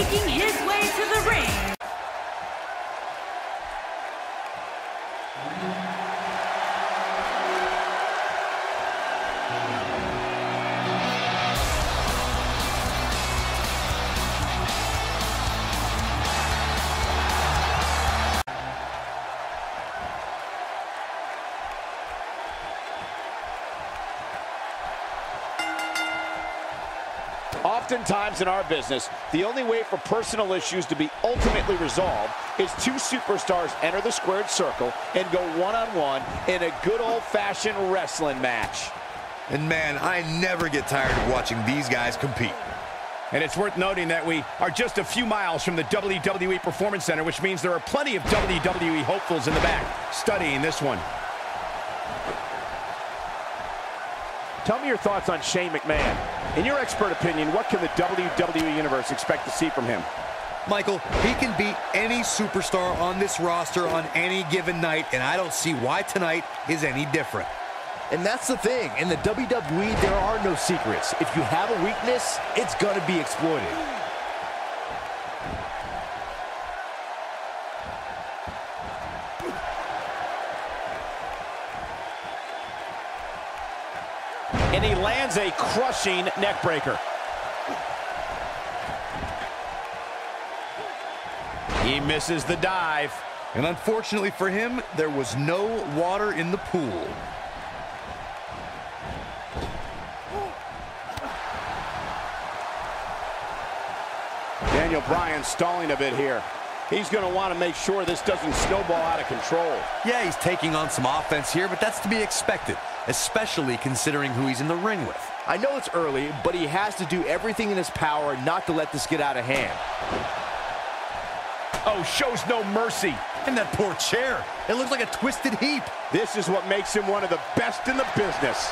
Making his Oftentimes in our business, the only way for personal issues to be ultimately resolved is two superstars enter the squared circle and go one-on-one -on -one in a good old-fashioned wrestling match. And man, I never get tired of watching these guys compete. And it's worth noting that we are just a few miles from the WWE Performance Center, which means there are plenty of WWE hopefuls in the back studying this one. Tell me your thoughts on Shane McMahon. In your expert opinion, what can the WWE Universe expect to see from him? Michael, he can beat any superstar on this roster on any given night, and I don't see why tonight is any different. And that's the thing. In the WWE, there are no secrets. If you have a weakness, it's going to be exploited. Lands a crushing neckbreaker. He misses the dive. And unfortunately for him, there was no water in the pool. Daniel Bryan stalling a bit here. He's going to want to make sure this doesn't snowball out of control. Yeah, he's taking on some offense here, but that's to be expected, especially considering who he's in the ring with. I know it's early, but he has to do everything in his power not to let this get out of hand. Oh, shows no mercy. And that poor chair. It looks like a twisted heap. This is what makes him one of the best in the business.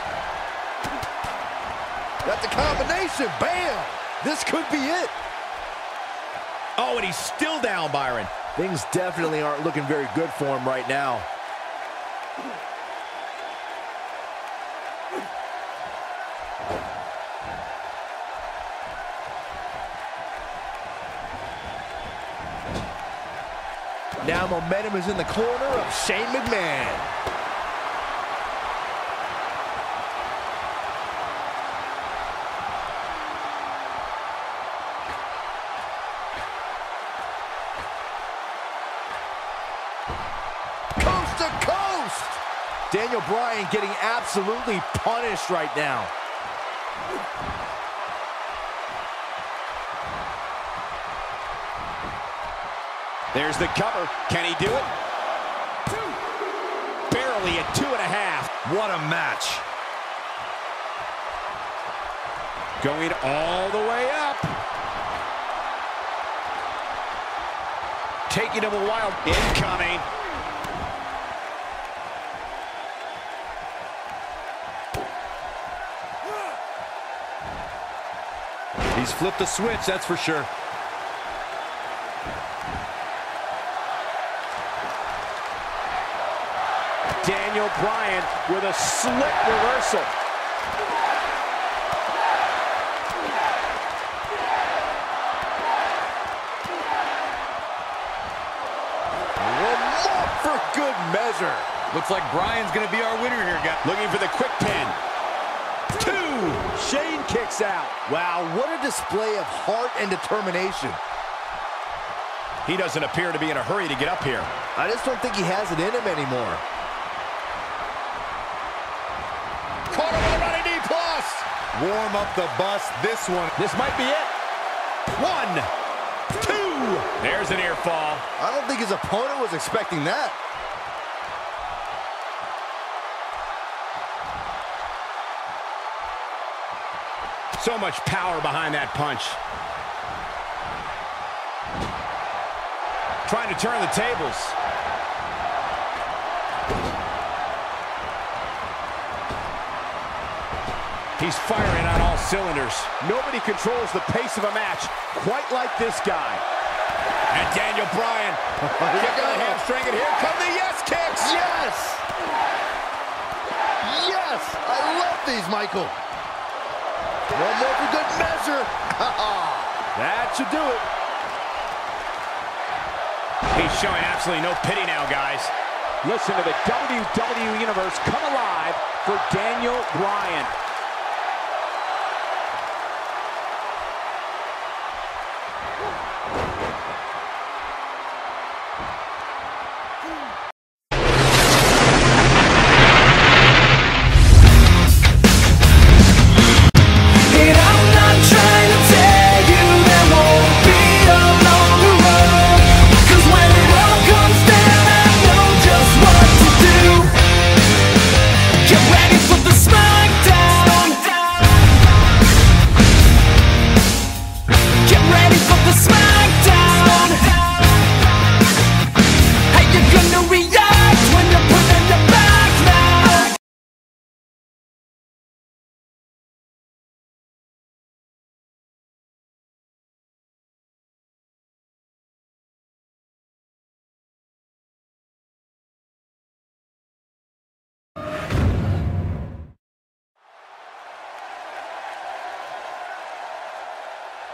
That's a combination. Bam! This could be it. Oh, and he's still down, Byron. Things definitely aren't looking very good for him right now. Now momentum is in the corner of Shane McMahon. Coast to coast! Daniel Bryan getting absolutely punished right now. There's the cover. Can he do it? Barely at two and a half. What a match. Going all the way up. Taking him a while. Incoming. He's flipped the switch, that's for sure. Daniel Bryan with a slick reversal. For good measure. Looks like Bryan's going to be our winner here, guys. Looking for the quick pin. Two. Shane kicks out. Wow, what a display of heart and determination. He doesn't appear to be in a hurry to get up here. I just don't think he has it in him anymore. Warm up the bus. This one. This might be it. One, two. There's a near fall. I don't think his opponent was expecting that. So much power behind that punch. Trying to turn the tables. He's firing on all cylinders. Nobody controls the pace of a match quite like this guy. And Daniel Bryan. Kick on the hamstring, and here come the yes kicks. Yes! Yes! I love these, Michael. One more for good measure. That should do it. He's showing absolutely no pity now, guys. Listen to the WWE Universe come alive for Daniel Bryan.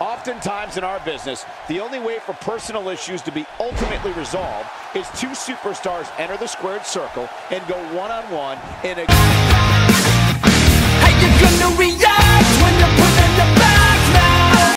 Oftentimes in our business, the only way for personal issues to be ultimately resolved is two superstars enter the squared circle and go one-on-one in a How